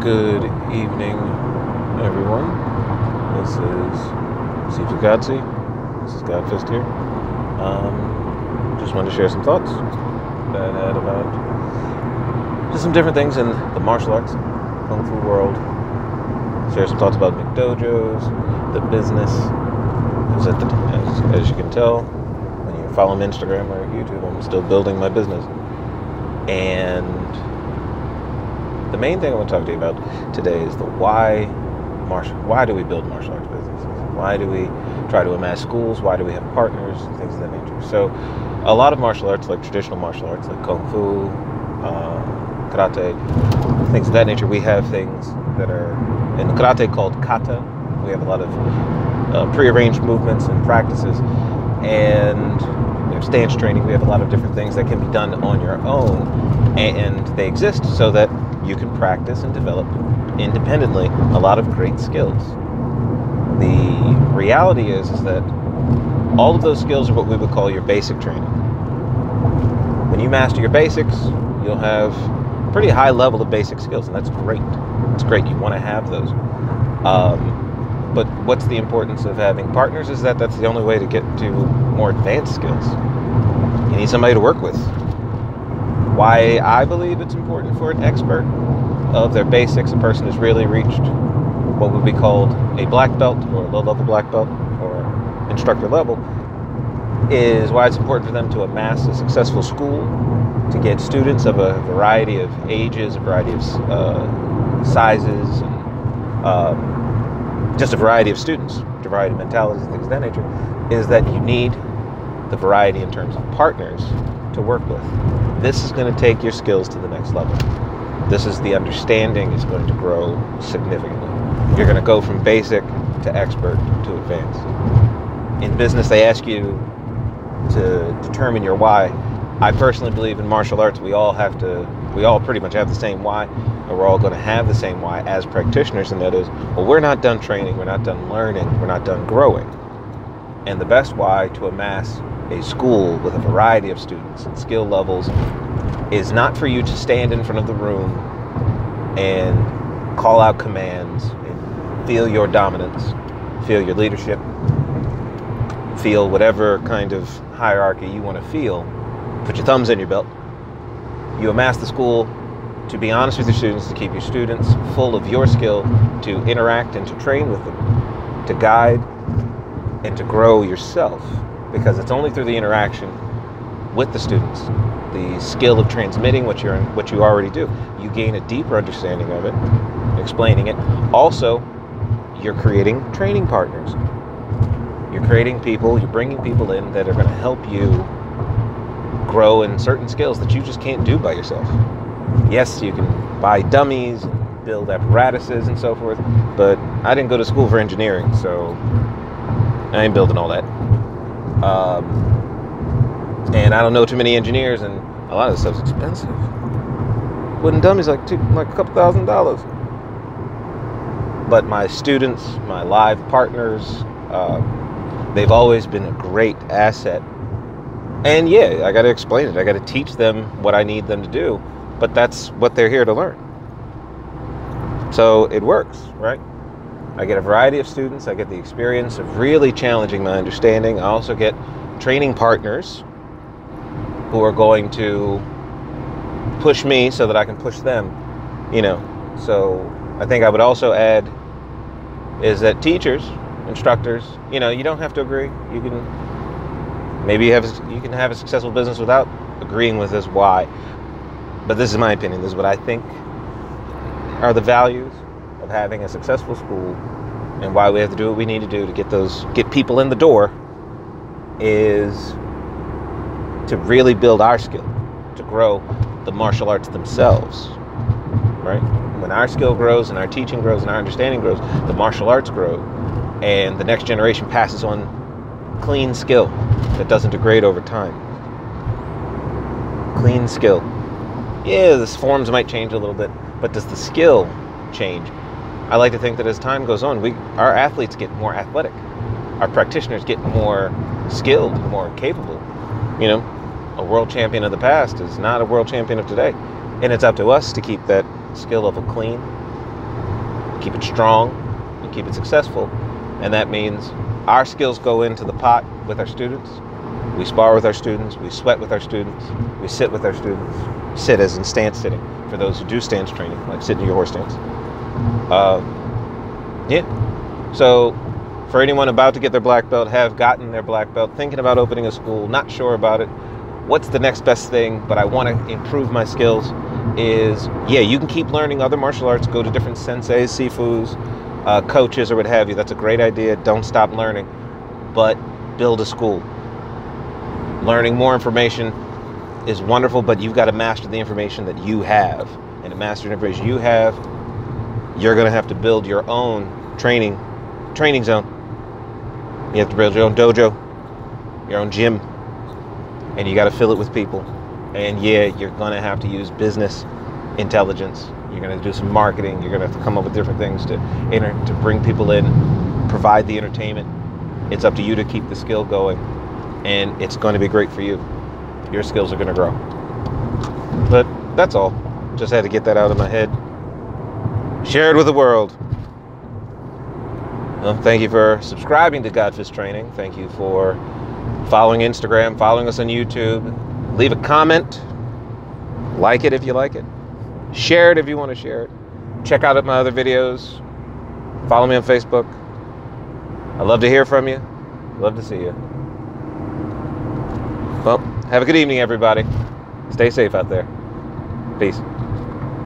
Good evening, everyone. This is Steve Guzzi. This is Godfist here. Um, just wanted to share some thoughts that I had about just some different things in the martial arts, kung fu world. Share some thoughts about McDojos, the business. Because as, as you can tell, when you follow me on Instagram or YouTube, I'm still building my business. And the main thing I want to talk to you about today is the why martial why do we build martial arts businesses? Why do we try to amass schools? Why do we have partners? Things of that nature. So a lot of martial arts, like traditional martial arts, like kung fu, uh, karate, things of that nature, we have things that are in karate called kata. We have a lot of uh, prearranged movements and practices, and we have stance training. We have a lot of different things that can be done on your own, and they exist so that you can practice and develop independently a lot of great skills. The reality is, is that all of those skills are what we would call your basic training. When you master your basics, you'll have a pretty high level of basic skills, and that's great. It's great. You want to have those. Um, but what's the importance of having partners is that that's the only way to get to more advanced skills. You need somebody to work with. Why I believe it's important for an expert of their basics, a person who's really reached what would be called a black belt or a low level black belt or instructor level, is why it's important for them to amass a successful school, to get students of a variety of ages, a variety of uh, sizes, and um, just a variety of students, a variety of mentalities, things of that nature, is that you need the variety in terms of partners to work with. This is going to take your skills to the next level. This is the understanding is going to grow significantly. You're going to go from basic to expert to advanced. In business, they ask you to determine your why. I personally believe in martial arts, we all have to, we all pretty much have the same why, and we're all going to have the same why as practitioners, and that is, well, we're not done training, we're not done learning, we're not done growing. And the best way to amass a school with a variety of students and skill levels is not for you to stand in front of the room and call out commands and feel your dominance, feel your leadership, feel whatever kind of hierarchy you want to feel. Put your thumbs in your belt. You amass the school to be honest with your students, to keep your students full of your skill, to interact and to train with them, to guide and to grow yourself because it's only through the interaction with the students, the skill of transmitting what you're what you already do, you gain a deeper understanding of it, explaining it. Also, you're creating training partners. You're creating people, you're bringing people in that are going to help you grow in certain skills that you just can't do by yourself. Yes, you can buy dummies, and build apparatuses and so forth, but I didn't go to school for engineering, so I ain't building all that. Um, and I don't know too many engineers, and a lot of this stuff's expensive. Wooden dummies like two, like a couple thousand dollars. But my students, my live partners, uh, they've always been a great asset. And yeah, I got to explain it. I got to teach them what I need them to do. But that's what they're here to learn. So it works, right? I get a variety of students. I get the experience of really challenging my understanding. I also get training partners who are going to push me so that I can push them, you know. So I think I would also add is that teachers, instructors, you know, you don't have to agree. You can maybe you have you can have a successful business without agreeing with this why. But this is my opinion. This is what I think are the values of having a successful school and why we have to do what we need to do to get those get people in the door is to really build our skill to grow the martial arts themselves right? When our skill grows and our teaching grows and our understanding grows the martial arts grow and the next generation passes on clean skill that doesn't degrade over time. Clean skill. Yeah the forms might change a little bit but does the skill change I like to think that as time goes on, we our athletes get more athletic, our practitioners get more skilled, more capable. You know, a world champion of the past is not a world champion of today, and it's up to us to keep that skill level clean keep it strong, and keep it successful. And that means our skills go into the pot with our students. We spar with our students. We sweat with our students. We sit with our students. Sit as in stance sitting for those who do stance training, like sit in your horse stance. Uh, yeah. So for anyone about to get their black belt, have gotten their black belt, thinking about opening a school, not sure about it, what's the next best thing, but I want to improve my skills, is yeah, you can keep learning other martial arts, go to different senseis, sifus, uh, coaches, or what have you. That's a great idea. Don't stop learning, but build a school. Learning more information is wonderful, but you've got to master the information that you have. And to master the information you have, you're going to have to build your own training training zone. You have to build your own dojo, your own gym, and you got to fill it with people. And yeah, you're going to have to use business intelligence. You're going to do some marketing. You're going to have to come up with different things to enter, to bring people in, provide the entertainment. It's up to you to keep the skill going, and it's going to be great for you. Your skills are going to grow. But that's all. Just had to get that out of my head. Share it with the world. Well, thank you for subscribing to Godfist Training. Thank you for following Instagram, following us on YouTube. Leave a comment. Like it if you like it. Share it if you want to share it. Check out my other videos. Follow me on Facebook. I love to hear from you. Love to see you. Well, have a good evening, everybody. Stay safe out there. Peace.